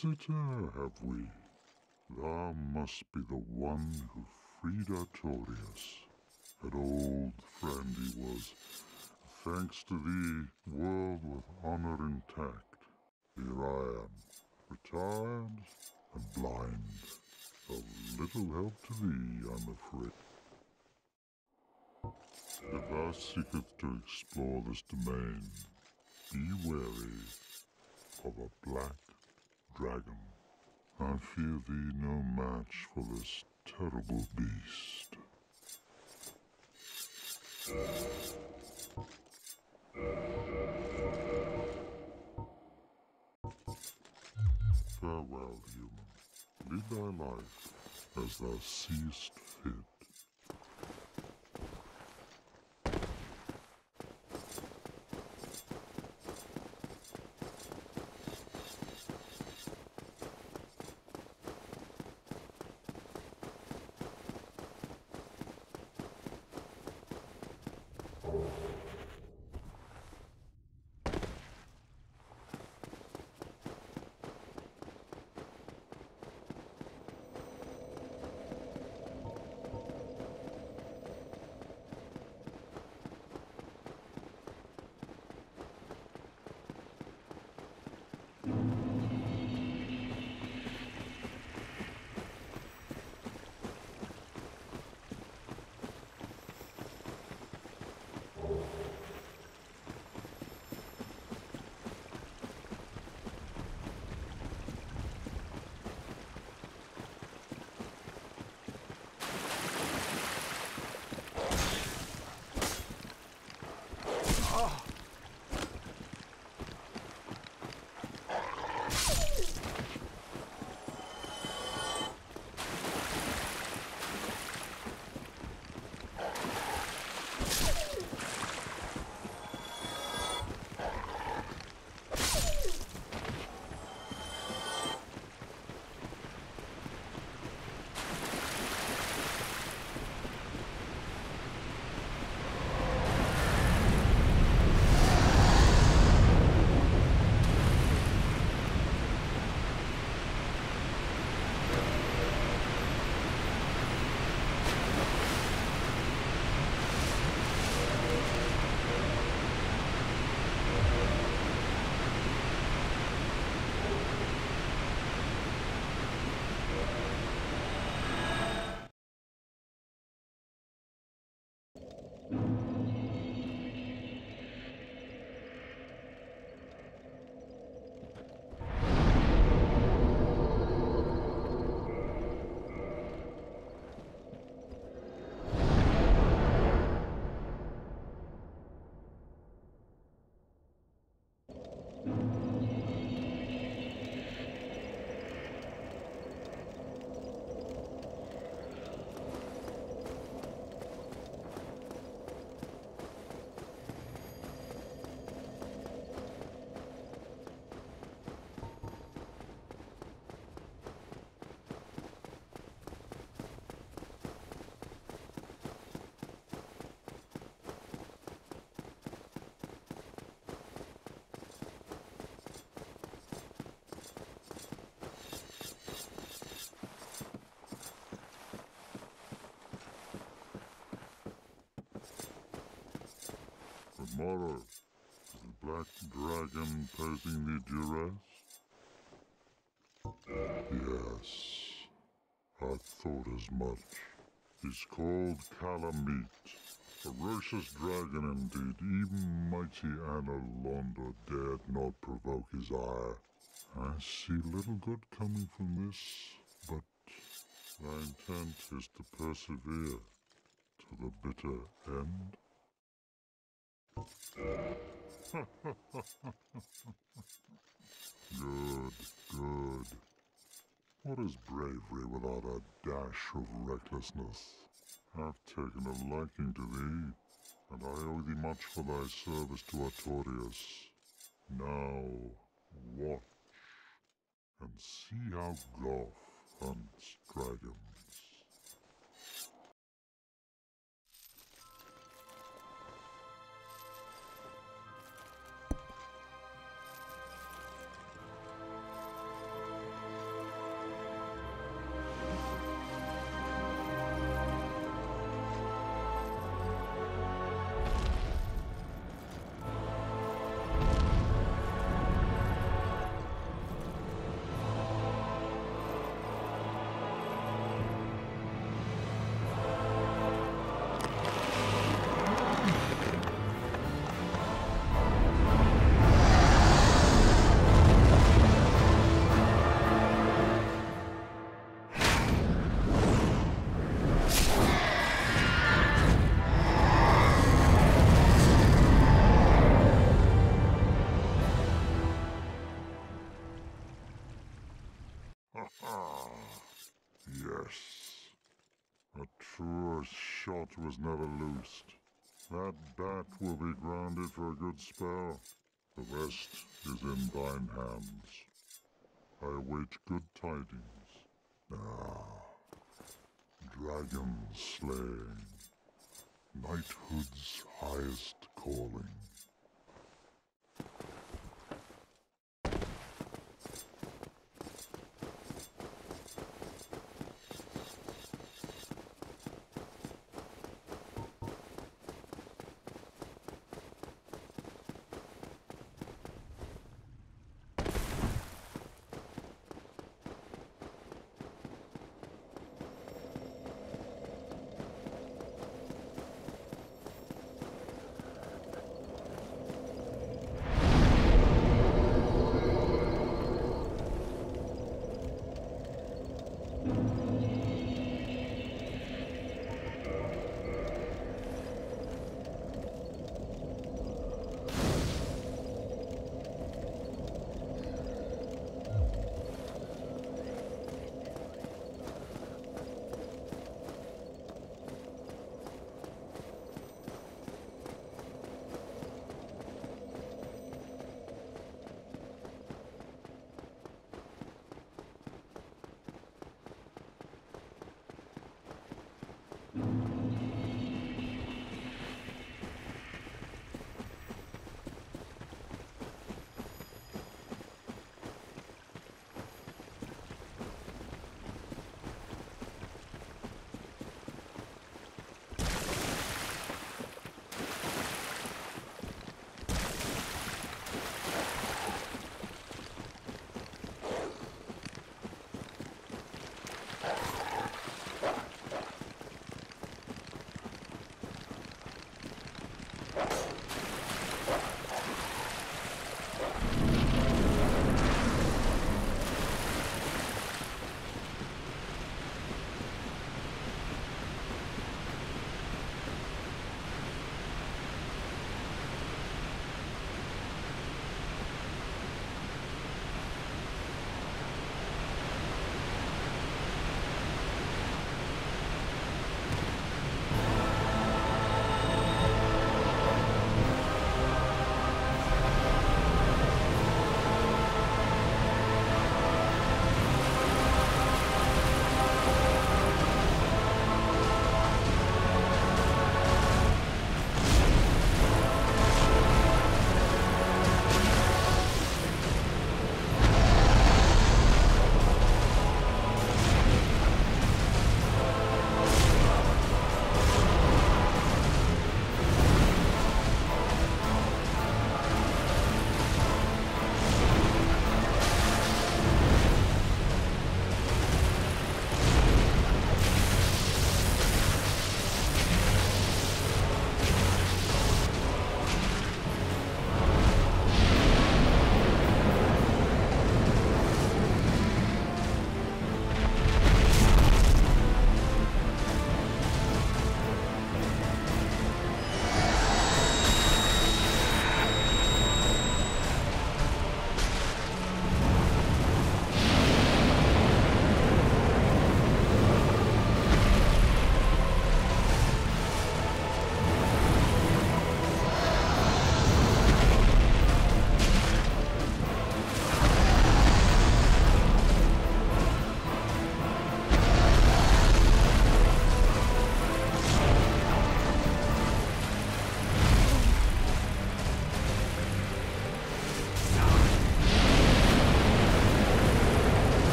visitor, have we? Thou must be the one who freed Artorias. An old friend he was. Thanks to thee, world with honor intact. Here I am, retired and blind. Of little help to thee, I'm afraid. If thou seeketh to explore this domain, be wary of a black dragon. I fear thee no match for this terrible beast. Farewell, human. Lead thy life as thou seest fit. Thank you. Tomorrow, the black dragon posing thee duress? Yes, I thought as much. He's called Kalameet. Ferocious dragon indeed, even mighty Anor Londo dared not provoke his ire. I see little good coming from this, but my intent is to persevere to the bitter end. Good, good. What is bravery without a dash of recklessness? I've taken a liking to thee, and I owe thee much for thy service to Artorias. Now, watch, and see how Gough hunts dragons. A shot was never loosed. That bat will be grounded for a good spell. The rest is in thine hands. I await good tidings. Ah, dragon slaying. Knighthood's highest calling.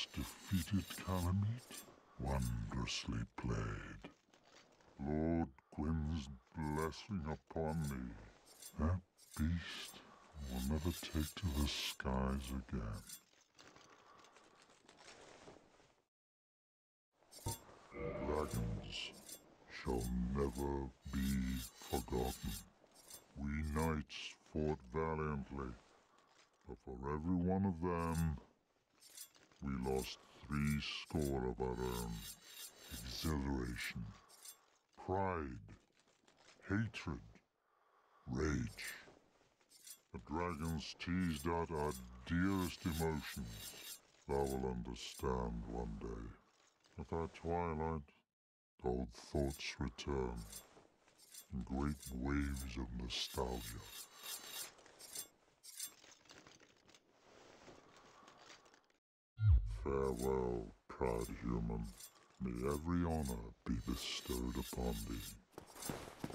Once defeated Kalameet? Wondrously played. Lord Gwyn's blessing upon me. That beast will never take to the skies again. Dragons shall never be forgotten. We knights fought valiantly, but for every one of them, lost three score of our own. Exhilaration, pride, hatred, rage. The dragons teased out our dearest emotions. Thou will understand one day. At our twilight, old thoughts return in great waves of nostalgia. Farewell, proud human. May every honor be bestowed upon thee.